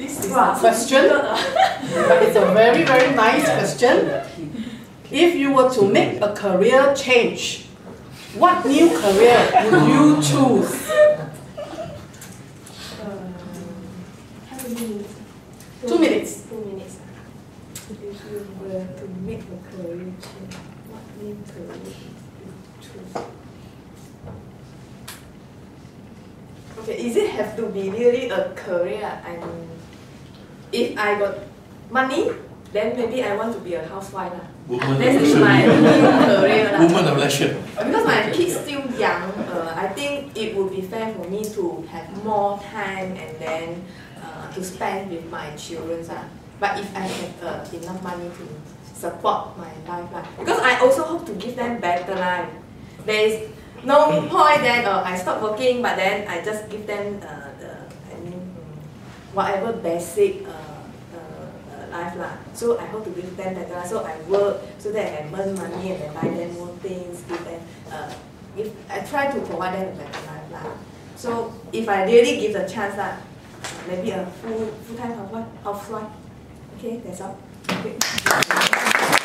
This is Wow, a question. it's a very, very nice question. If you were to make a career change, what new career would you choose? How? Two minutes. Two minutes. If you were to make a career change, what new career would you choose? Okay, is it have to be really a career? I mean, if I got money, then maybe I want to be a housewife. lah. Woman This is my new career. lah. Woman of leisure. Because my kids still young, uh, I think it would be fair for me to have more time and then uh, to spend with my children. Uh. But if I have uh, enough money to support my life, uh, because I also hope to give them better life. There is no point that uh, I stop working, but then I just give them uh, the I mean whatever basic. Uh, uh, uh, life lah. So I hope to give them better life. So I work so that I earn money and then buy them more things, give them, uh, if I try to provide them a better life lah. So if I really give the chance lah, maybe a full full time housewife, housewife. Okay, that's all. Okay.